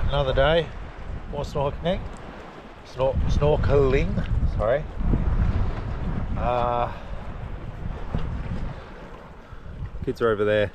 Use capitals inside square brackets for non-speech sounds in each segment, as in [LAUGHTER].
Right, another day, more snorkeling. Snor snorkeling, sorry. Uh, kids are over. There,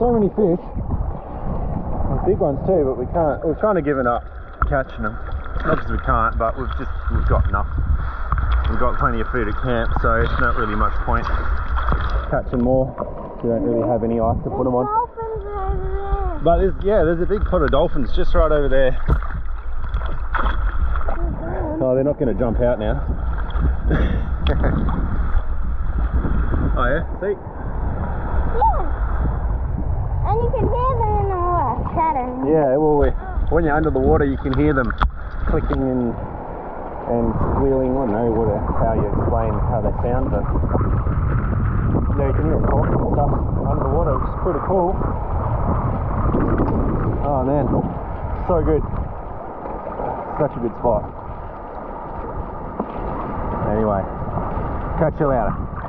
so many fish. And big ones too, but we can't. We're trying to give it up catching them. Not because we can't, but we've just we've got enough. We've got plenty of food at camp, so it's not really much point catching more. We don't really have any ice to put them on. But there's, yeah, there's a big pot of dolphins just right over there. Oh, they're not going to jump out now. [LAUGHS] oh yeah, see? Yeah. And you can hear them in the water chattering. Yeah, well, we, when you're under the water, you can hear them clicking and and squealing. I don't know what, how you explain how they sound, but yeah, you can hear them talking and stuff the water, pretty cool. Oh man, so good. Such a good spot. Anyway, catch you later.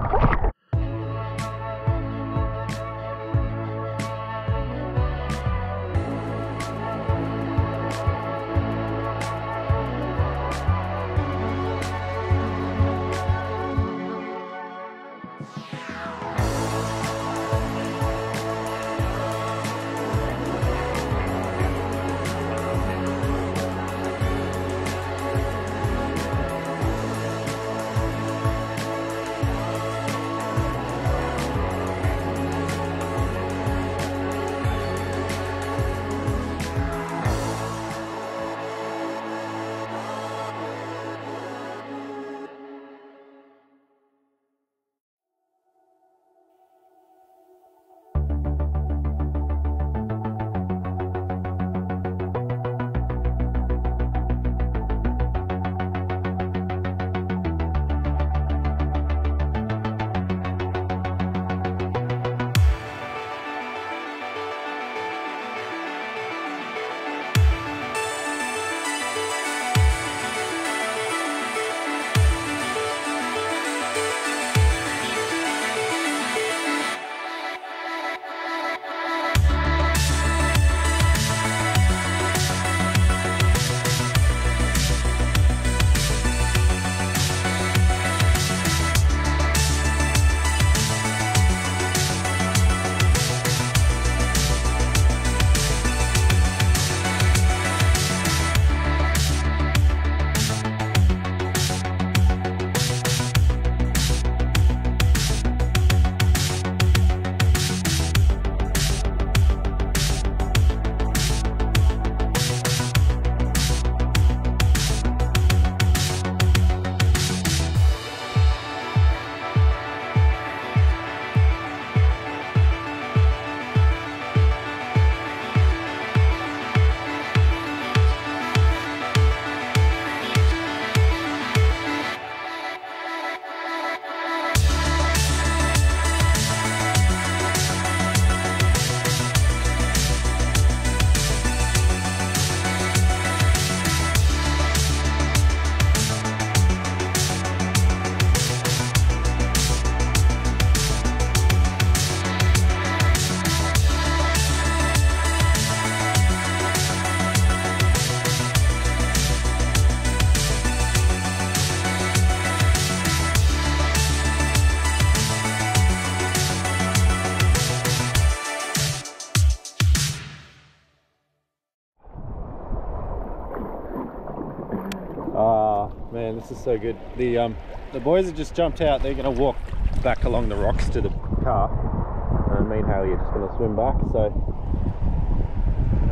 So good. The um, the boys have just jumped out. They're going to walk back along the rocks to the car, and me and Haley are just going to swim back. So,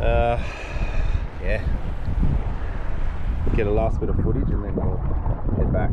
uh, yeah, get a last bit of footage, and then we'll head back.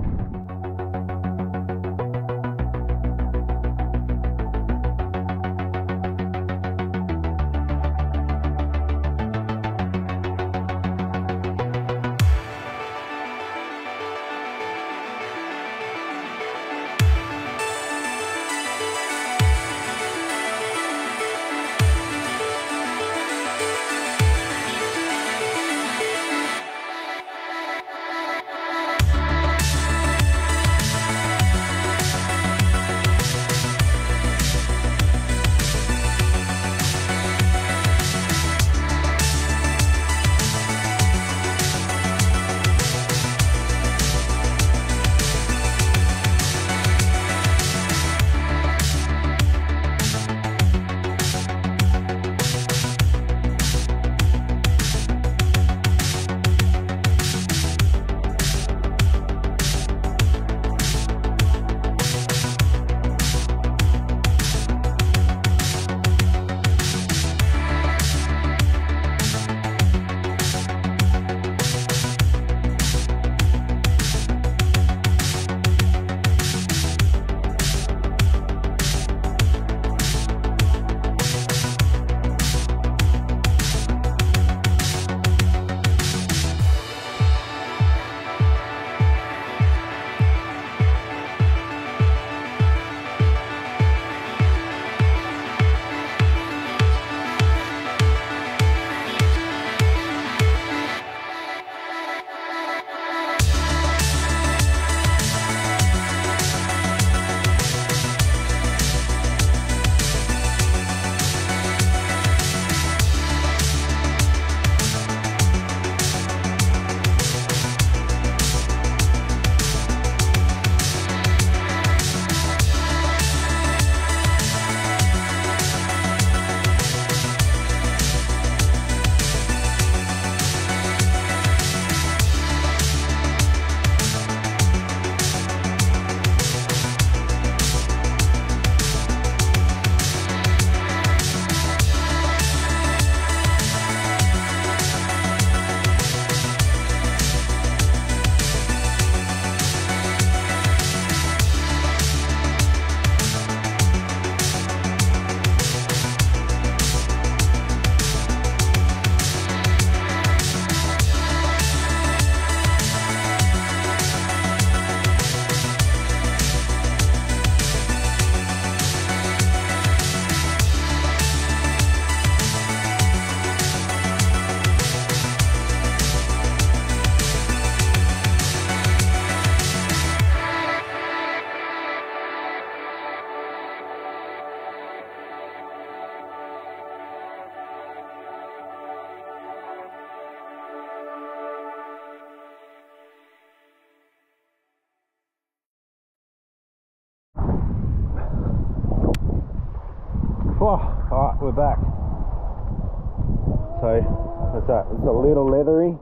It's a little leathery.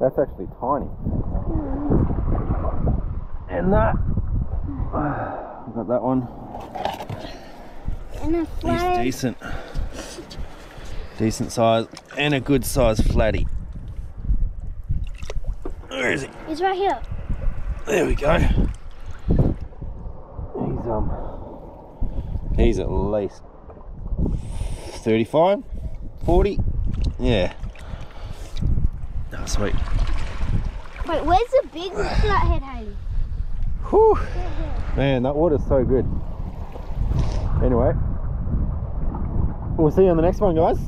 That's actually tiny. And that, [SIGHS] got that one. And a He's decent. Decent size and a good size flatty. Where is he? He's right here. There we go. He's um he's at least 35, 40. Yeah. Oh, sweet. Wait, where's the big flathead Haley? Whew. Man, that water's so good. Anyway, we'll see you on the next one, guys.